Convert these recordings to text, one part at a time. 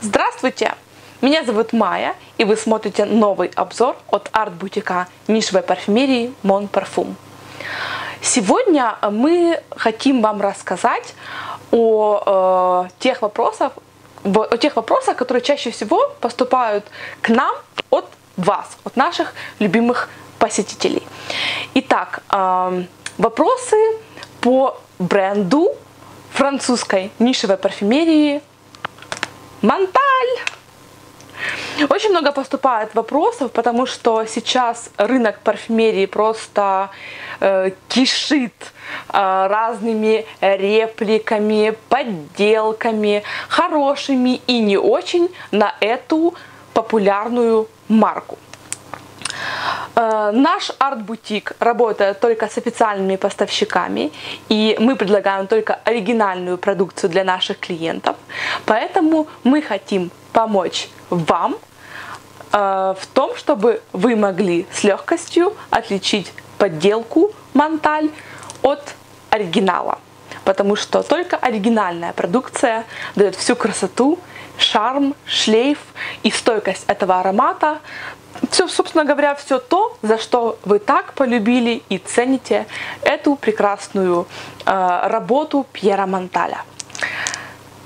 Здравствуйте! Меня зовут Майя, и вы смотрите новый обзор от арт-бутика нишевой парфюмерии Mon Parfum. Сегодня мы хотим вам рассказать о э, тех вопросах, о тех вопросах, которые чаще всего поступают к нам от вас, от наших любимых посетителей. Итак, э, вопросы по бренду французской нишевой парфюмерии Монталь. Очень много поступает вопросов, потому что сейчас рынок парфюмерии просто э, кишит э, разными репликами, подделками, хорошими и не очень на эту популярную марку. Э, наш арт-бутик работает только с официальными поставщиками, и мы предлагаем только оригинальную продукцию для наших клиентов. Поэтому мы хотим помочь вам э, в том, чтобы вы могли с легкостью отличить подделку Монталь от оригинала. Потому что только оригинальная продукция дает всю красоту, шарм, шлейф и стойкость этого аромата все, собственно говоря, все то, за что вы так полюбили и цените эту прекрасную э, работу Пьера Монталя.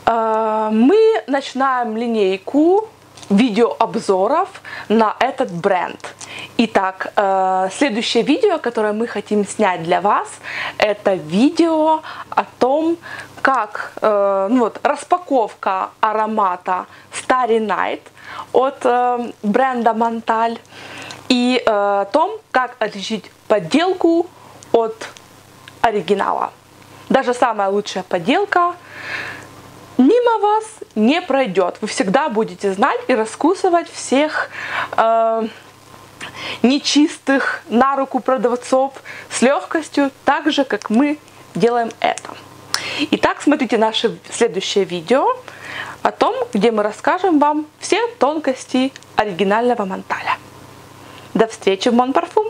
Э, мы начинаем линейку видеообзоров на этот бренд. Итак, э, следующее видео, которое мы хотим снять для вас, это видео о том, как э, ну вот, распаковка аромата Starry Night от э, бренда Монталь и о том, как отличить подделку от оригинала. Даже самая лучшая подделка мимо вас не пройдет. Вы всегда будете знать и раскусывать всех э, нечистых на руку продавцов с легкостью, так же, как мы делаем это. Итак, смотрите наше следующее видео о том, где мы расскажем вам все тонкости оригинального Монталя. До встречи в Монпарфу!